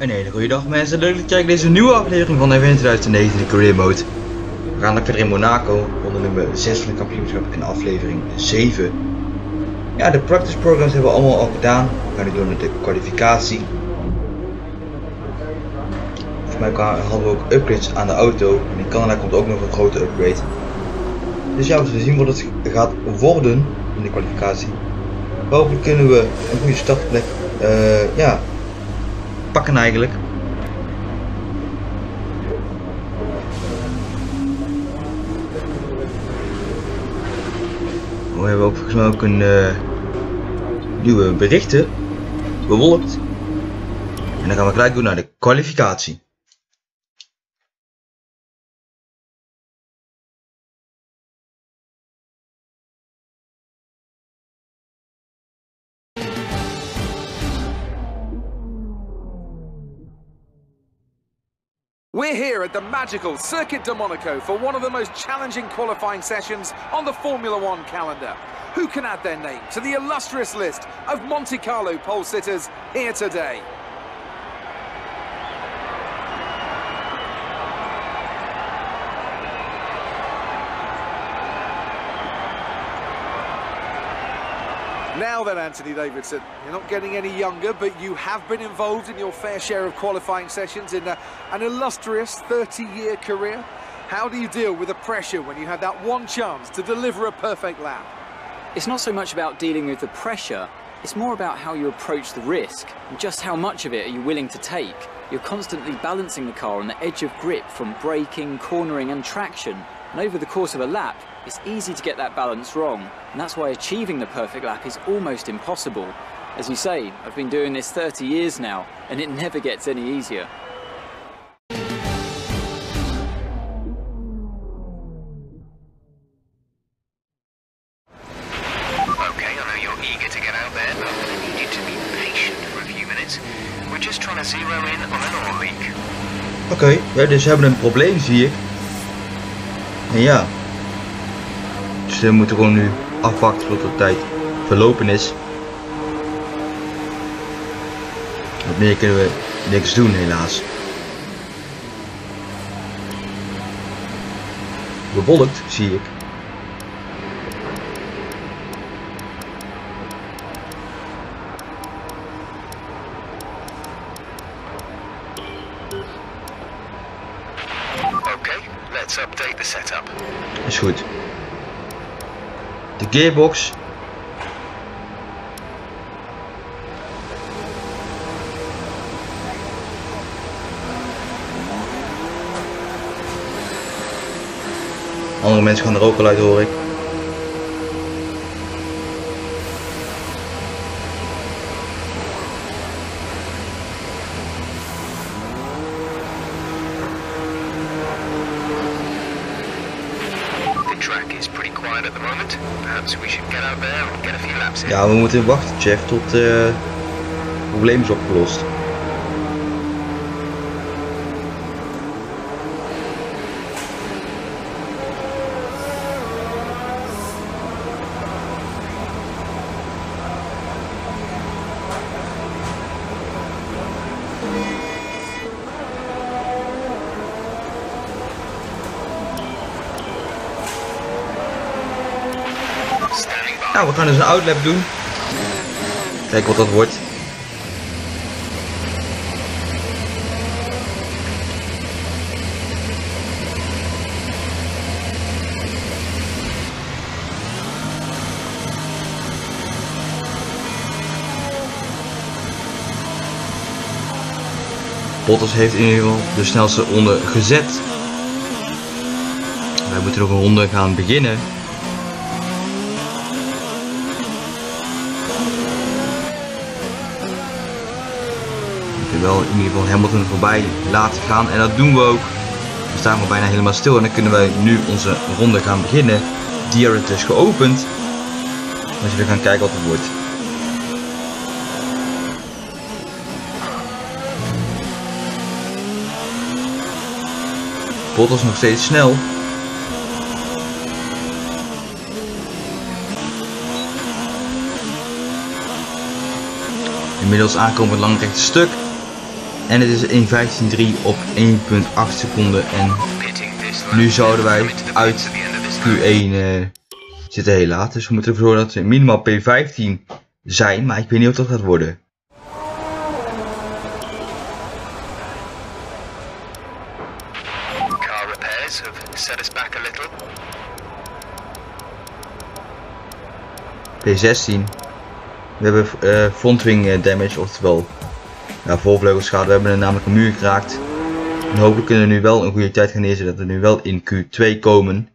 Een hele goede dag mensen, leuk dat je kijkt deze nieuwe aflevering van Event 2019 de Career Mode. We gaan verder in Monaco, onder nummer 6 van het kampioenschap in aflevering 7. Ja, de practice programs hebben we allemaal al gedaan. We gaan nu door naar de kwalificatie. Volgens mij hadden we ook upgrades aan de auto. En in Canada komt ook nog een grote upgrade. Dus ja, we zien wat het gaat worden in de kwalificatie. Hopelijk kunnen we een goede startplek uh, ja, pakken eigenlijk. We hebben ook volgens mij ook een uh, nieuwe berichten. Bewolkt. En dan gaan we gelijk doen naar de kwalificatie. We're here at the magical Circuit de Monaco for one of the most challenging qualifying sessions on the Formula One calendar. Who can add their name to the illustrious list of Monte Carlo pole sitters here today? Now then, Anthony Davidson, you're not getting any younger, but you have been involved in your fair share of qualifying sessions in a, an illustrious 30-year career. How do you deal with the pressure when you have that one chance to deliver a perfect lap? It's not so much about dealing with the pressure, it's more about how you approach the risk and just how much of it are you willing to take. You're constantly balancing the car on the edge of grip from braking, cornering and traction. And over the course of a lap, it's easy to get that balance wrong, and that's why achieving the perfect lap is almost impossible. As you say, I've been doing this 30 years now, and it never gets any easier. Okay, I know you're eager to get out there, but I'm going to need you to be patient for a few minutes. We're just trying to zero in on an oil leak. Oké, okay, ja, dus we hebben een probleem zie ik. En ja, we moeten gewoon nu afwachten tot de tijd verlopen is. Wat meer kunnen we niks doen helaas. Bewolkt zie ik. Gearbox. Andere mensen gaan er ook wel uit hoor ik. The track is pretty quiet at the moment. Perhaps we should get out there and get a few laps in. Ja, we moeten wachten, Jeff, tot eh, het probleem is opgelost. We gaan dus een outlap doen. Kijk wat dat wordt. Bottas heeft in ieder geval de snelste ronde gezet. Wij moeten nog een ronde gaan beginnen. Wel in ieder geval Hamilton voorbij laten gaan en dat doen we ook. We staan we bijna helemaal stil en dan kunnen wij nu onze ronde gaan beginnen. Diaret is geopend. Als we gaan kijken wat het wordt. Bottas nog steeds snel. Inmiddels aankomen het langrechte stuk. En het is 1.15.3 op 1.8 seconden. En nu zouden wij uit fence at the end of this Q1 eh, zitten helaas. Dus we moeten ervoor zorgen dat we minimaal P15 zijn. Maar ik weet niet of dat gaat worden. Car repairs have set us back a little. P16. We hebben eh frontwing eh, damage, oftewel ja. We hebben er namelijk een muur geraakt. En hopelijk kunnen we nu wel een goede tijd gaan neerzetten dat we nu wel in Q2 komen.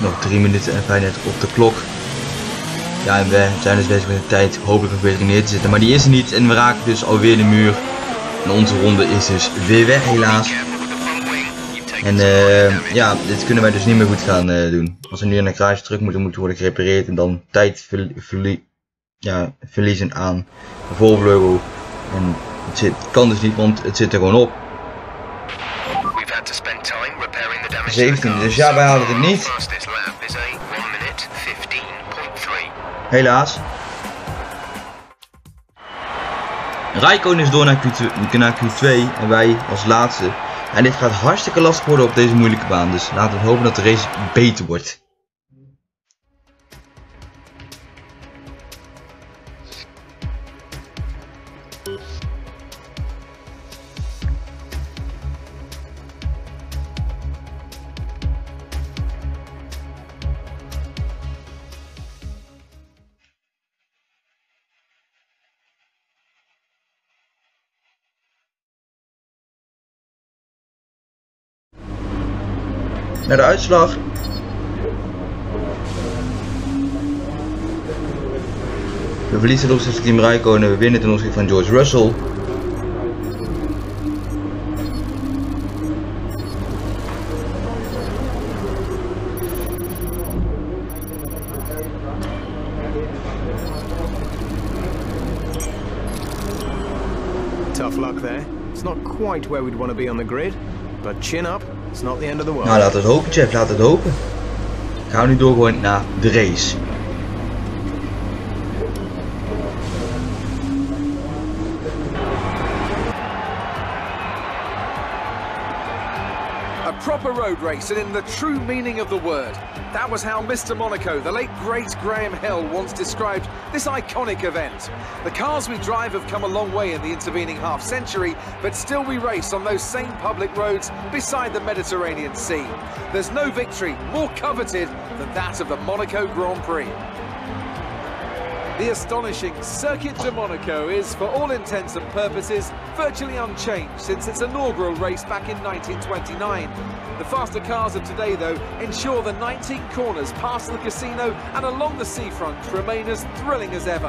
Nog 3 minuten en 35 op de klok. Ja, en we zijn dus bezig met de tijd hopelijk nog weer neer te zetten. Maar die is er niet en we raken dus alweer de muur. En onze ronde is dus weer weg helaas. En damage. ja, dit kunnen wij dus niet meer goed gaan eh, doen. Als we nu naar de garage terug moeten, moeten worden gerepareerd en dan tijd verli- verlie- ja, verliezen aan de voorvleugel. En het, zit, het kan dus niet, want het zit er gewoon op. We've had to spend time repairing the damage. 17, dus ja, wij halen het niet. Helaas. Raikkonen is door naar Q2, naar Q2 en wij als laatste. En dit gaat hartstikke lastig worden op deze moeilijke baan. Dus laten we hopen dat de race beter wordt. Naar de uitslag. We verliezen ten opzichte van Team Raikkonen, we winnen ten opzichte van George Russell. Tough luck there. It's not quite where we'd want to be on the grid, but chin up, Nou, laat het hopen, Jeff, laat het hopen. Gaan we nu door gewoon naar de race. Race, and in the true meaning of the word. That was how Mr. Monaco, the late great Graham Hill, once described this iconic event. The cars we drive have come a long way in the intervening half century, but still we race on those same public roads beside the Mediterranean Sea. There's no victory more coveted than that of the Monaco Grand Prix. The astonishing Circuit de Monaco is, for all intents and purposes, virtually unchanged since its inaugural race back in 1929. The faster cars of today, though, ensure the 19 corners past the casino and along the seafront remain as thrilling as ever.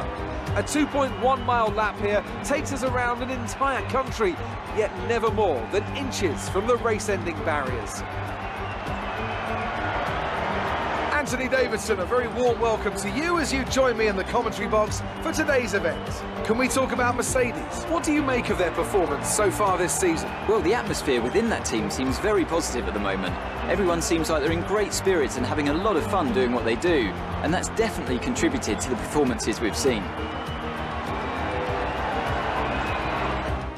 A 2.1 mile lap here takes us around an entire country, yet never more than inches from the race ending barriers. Anthony Davidson, a very warm welcome to you as you join me in the commentary box for today's event. Can we talk about Mercedes? What do you make of their performance so far this season? Well, the atmosphere within that team seems very positive at the moment. Everyone seems like they're in great spirits and having a lot of fun doing what they do, and that's definitely contributed to the performances we've seen.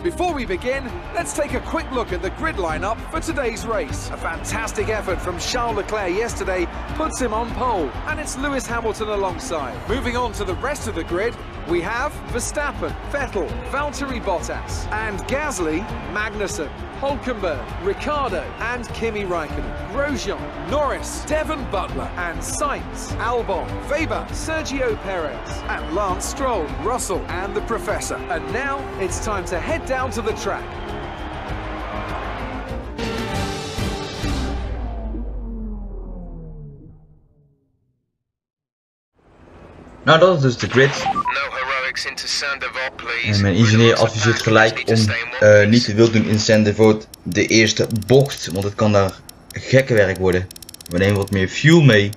Before we begin, let's take a quick look at the grid lineup for today's race. A fantastic effort from Charles Leclerc yesterday puts him on pole, and it's Lewis Hamilton alongside. Moving on to the rest of the grid, we have Verstappen, Vettel, Valtteri Bottas, and Gasly, Magnussen, Hulkenberg, Ricardo, and Kimi Raikkonen, Grosjean, Norris, Devon Butler, and Sainz, Albon, Weber, Sergio Perez, and Lance Stroll, Russell, and the Professor. And now it's time to head down to the track. Nou, dat is dus de grid. No En mijn ingenieur adviseert gelijk om eh, niet te wild doen in Sandeford de eerste bocht. Want het kan daar gekke werk worden. We nemen wat meer fuel mee.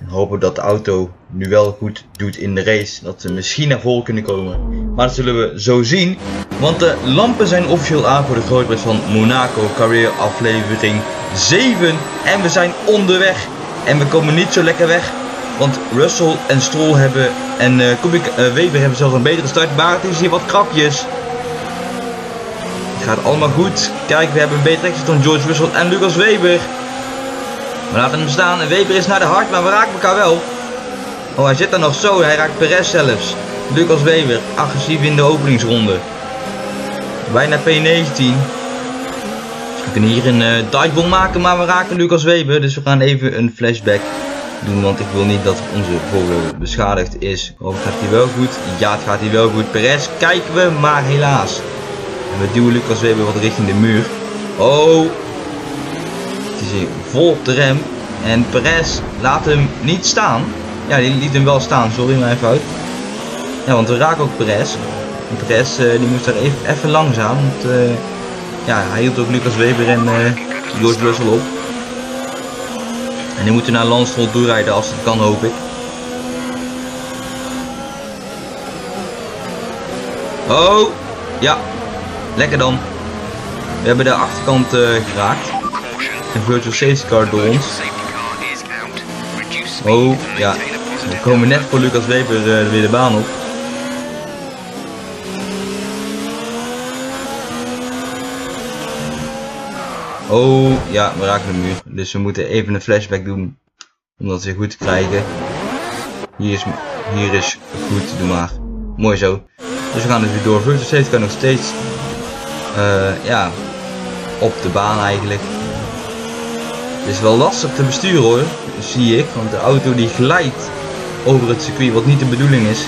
En hopen dat de auto nu wel goed doet in de race. Dat ze misschien naar voren kunnen komen. Maar dat zullen we zo zien. Want de lampen zijn officieel aan voor de grootprijs van Monaco Career aflevering 7. En we zijn onderweg. En we komen niet zo lekker weg. Want Russell en Stroll hebben en uh, Weber hebben zelfs een betere start. Maar het is hier wat krapjes. Het gaat allemaal goed. Kijk, we hebben een betere exit dan George Russell en Lucas Weber. We laten hem staan Weber is naar de hart, maar we raken elkaar wel. Oh, hij zit er nog zo. Hij raakt Perez zelfs. Lucas Weber, agressief in de openingsronde. Bijna P19. We kunnen hier een uh, maken, maar we raken Lucas Weber. Dus we gaan even een flashback doen, want ik wil niet dat onze vogel beschadigd is. Oh, gaat hij wel goed? Ja, het gaat hij wel goed. Perez kijken we, maar helaas. En we duwen Lucas Weber wat richting de muur. Oh, het is hier vol op de rem. En Perez laat hem niet staan. Ja, die liet hem wel staan, sorry mijn fout. Ja, want we raken ook Perez. En Perez uh, die moest daar even, even langzaam. Want uh, ja, hij hield ook Lucas Weber en uh, George Russell op. En die moeten naar Landstrol doorrijden als het kan, hoop ik. Oh, ja. Lekker dan. We hebben de achterkant uh, geraakt. Een virtual safety car door ons. Oh, ja. We komen net voor Lucas Weber uh, weer de baan op. Oh, ja, we raken de muur. Dus we moeten even een flashback doen. Om dat weer goed te krijgen. Hier is, hier is goed, doe maar. Mooi zo. Dus we gaan dus weer door. Virtual safety car nog steeds. Uh, ja, op de baan eigenlijk. Het is wel lastig te besturen hoor, zie ik. Want de auto die glijdt over het circuit, wat niet de bedoeling is.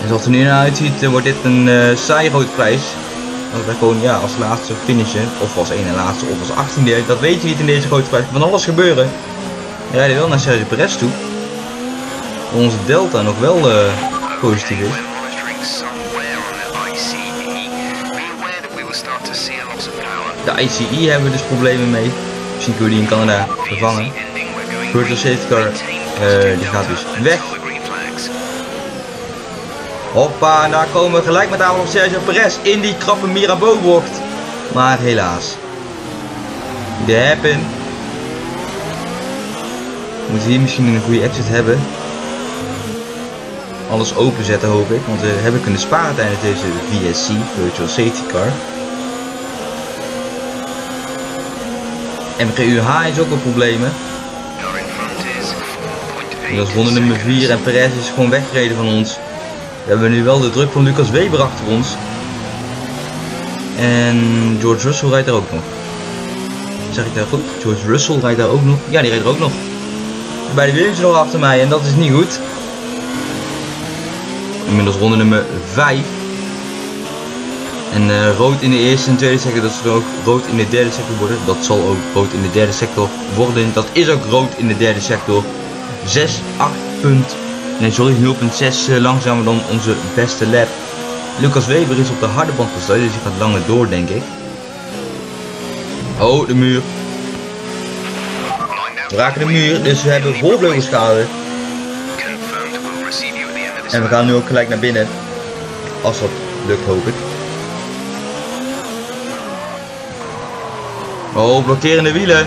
En zoals het er nu naar uitziet, wordt dit een uh, saai rood prijs. Dat we gewoon ja, als laatste finishen, of als ene laatste, of als achttiende. Dat weet je niet in deze grote prijs. Van alles gebeuren. We rijden wel naar Sergio Perez toe. Onze delta nog wel uh, positief is. De ICE hebben we dus problemen mee. Misschien kunnen we die in Canada vervangen. Virtual Safety Car, uh, die gaat dus weg. Hoppa, en daar komen we gelijk met aan op Sergio Perez in die krappe Mirabeau bocht. Maar helaas. De happen. We moeten hier misschien een goede exit hebben. Alles openzetten hoop ik, want we hebben kunnen sparen tijdens deze VSC, Virtual Safety Car. MGUH is ook een probleem. Dat is ronde nummer 4 en Perez is gewoon weggereden van ons. We hebben nu wel de druk van Lucas Weber achter ons. En George Russell rijdt daar ook nog. Zeg ik daar goed? George Russell rijdt daar ook nog. Ja, die rijdt er ook nog. Bij de Williams nog achter mij en dat is niet goed. Inmiddels ronde nummer 5. En uh, rood in de eerste en tweede sector, dat zal ook rood in de derde sector worden. Dat zal ook rood in de derde sector worden. Dat is ook rood in de derde sector. 6, 8 punt. Nee, sorry, 0.6 uh, langzamer dan onze beste lap. Lucas Weber is op de harde band gestart, dus hij gaat langer door, denk ik. Oh, de muur. We raken de muur, dus we hebben voorvleugelschade. En we gaan nu ook gelijk naar binnen. Als dat lukt, hoop ik. Oh, blokkerende wielen.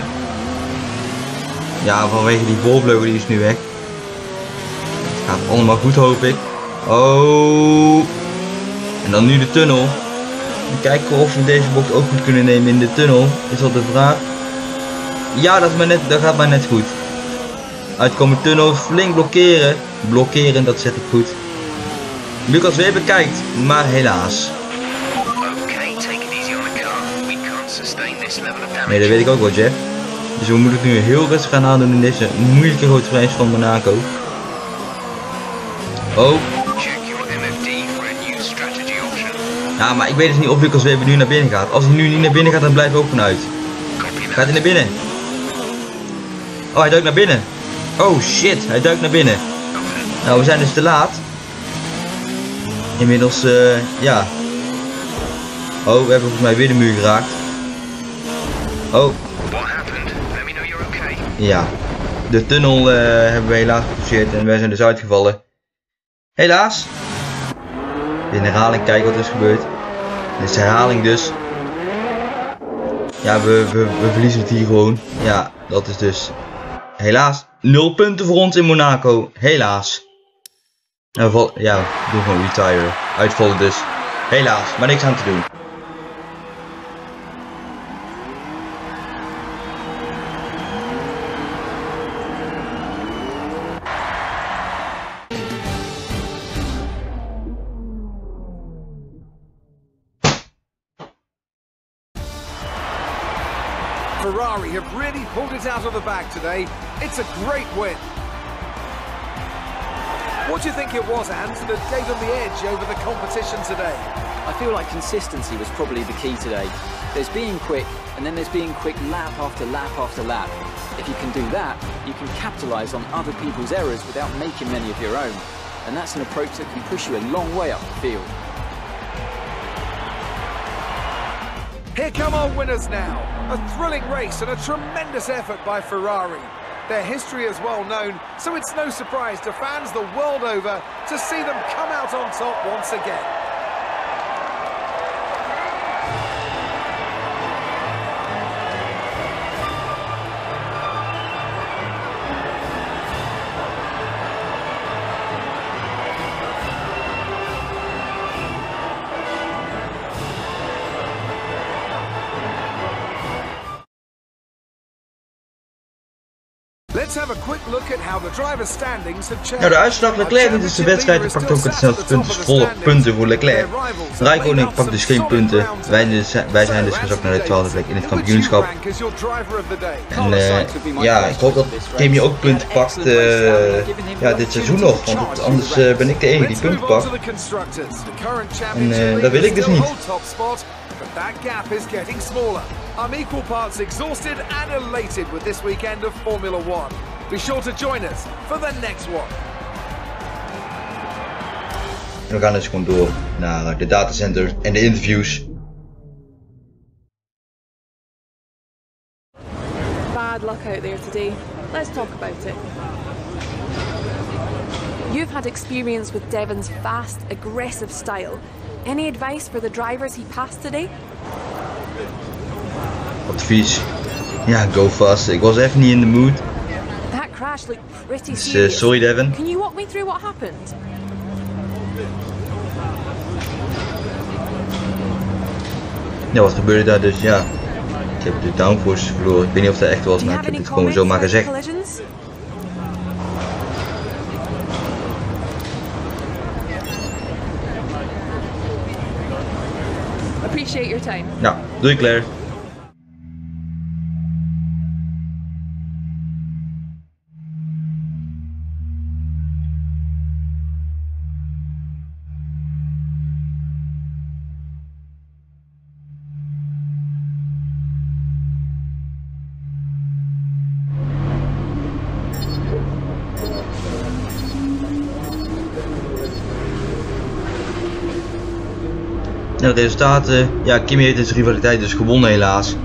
Ja, vanwege die voorvleugel die is nu weg. Gaat allemaal goed hoop ik. Oh. En dan nu de tunnel. Kijken of we deze bocht ook goed kunnen nemen in de tunnel. Is dat de vraag. Ja, dat, is maar net, dat gaat maar net goed. Uitkomen tunnel, flink blokkeren. Blokkeren, dat zeg ik goed. Lucas Weber kijkt, maar helaas. Nee, dat weet ik ook wel, Jeff. Dus we moeten het nu heel rustig gaan aandoen in deze moeilijke grote prijs van Monaco. Oh. Ja, maar ik weet dus niet of Lucas Weber nu naar binnen gaat. Als hij nu niet naar binnen gaat, dan blijft ook vanuit. Gaat hij naar binnen? Oh, hij duikt naar binnen. Oh shit, hij duikt naar binnen. Nou, we zijn dus te laat. Inmiddels, uh, ja. Oh, we hebben volgens mij weer de muur geraakt. Oh. Ja. De tunnel uh, hebben we helaas gepasseerd en wij zijn dus uitgevallen. Helaas. In herhaling, kijk wat er is gebeurd. Dit is herhaling dus. Ja, we, we, verliezen het hier gewoon. Ja, dat is dus helaas nul punten voor ons in Monaco. Helaas. Nou, ja, we doen gewoon retire. Uitvallen dus. Helaas, maar niks aan te doen. Out of the bag today. It's a great win. What do you think it was, Ant, that gave them the edge over the competition today? I feel like consistency was probably the key today. There's being quick, and then there's being quick lap after lap after lap. If you can do that, you can capitalise on other people's errors without making many of your own. And that's an approach that can push you a long way up the field. Here come our winners now. A thrilling race and a tremendous effort by Ferrari. Their history is well known, so it's no surprise to fans the world over to see them come out on top once again. Nou, de uitslag Leclerc wint dus de wedstrijd pakt ook het snelste punten, volle punten voor Leclerc. Rijkoning pakt dus geen punten. Wij, dus, wij zijn dus gezakt naar de 12e plek in het kampioenschap. En uh, ja, ik hoop dat Kimi ook punten pakt uh, ja, dit seizoen nog, want anders uh, ben ik de enige die punten pakt. En dat wil ik dus niet. That gap is getting smaller. I'm equal parts exhausted and elated with this weekend of Formula One. Be sure to join us for the next one. we gaan dus gewoon door naar de datacenter en de interviews. Bad luck out there today. Let's talk about it. You've had experience with Devon's fast, aggressive style. Any advice for the drivers he passed today? Advies? Ja, go fast. Ik was even niet in de mood. That crash looked pretty dus, uh, sorry Devon. Can you walk me through what happened? Ja, wat gebeurde daar dus? Ja, ik heb de downforce verloren. Ik weet niet of dat echt was, maar ik heb het gewoon zomaar gezegd. Appreciate your time. Ja, doei Claire. De resultaten. Ja, Kimi heeft deze rivaliteit dus gewonnen helaas.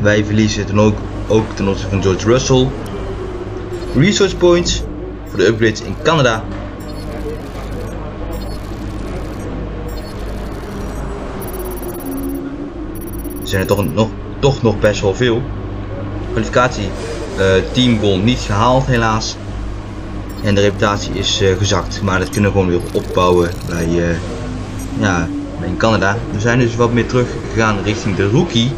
Wij verliezen dan ook, ook ten opzichte van George Russell. Resource points voor de upgrades in Canada. Er zijn er toch nog, toch nog best wel veel. Kwalificatie uh, team goal niet gehaald helaas. En de reputatie is uh, gezakt. Maar dat kunnen we gewoon weer opbouwen bij uh, ja, in Canada. We zijn dus wat meer teruggegaan richting de rookie.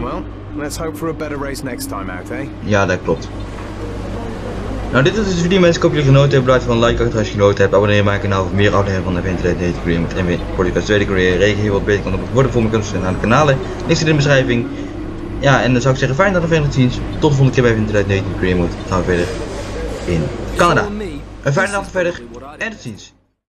Well, let's hope for a better race next time out, eh? Ja, dat klopt. Nou, dit is dus de video mensen. Ik hoop jullie genoten hebben. Blijf van like als je genoten hebt. Abonneer mijn kanaal voor meer afleveringen van de Internet Date Career met MW Podcast Tweede Career. Regen hier wat beter kan op het worden voor mijn kunst aan de kanalen. Links in de beschrijving. Ja, en dan zou ik zeggen fijn dat we verder zien. Tot de volgende keer bij Internet Date Career Mode. Gaan we verder in Canada. Een fijne dag verder en tot ziens.